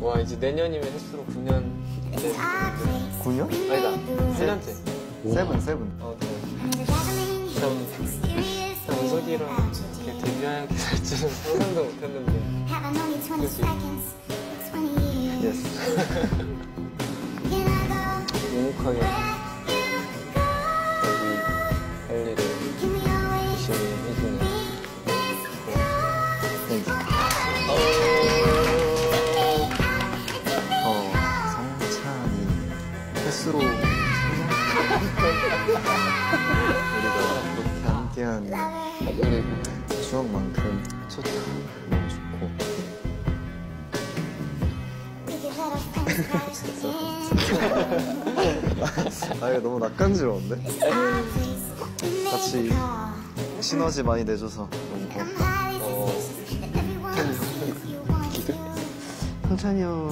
와 이제 내년이면 횟수로 9년 This is our place. 9년? 아니다 7년째 세븐 세븐 어, 네. 참 원석이랑 about 이렇게. 데뷔하게 될 줄은 상상도 못했는데 Have I known you 20 seconds? 20 years. 예스 Can I go 묵묵하게 횟수로 우리가 그렇게 함께한 그리고 추억만큼 좋다 너무 좋고. 아 이거 너무 낯간지러운데? 같이. 시너지 많이 내줘서 너무 고맙다 to 성찬이 형은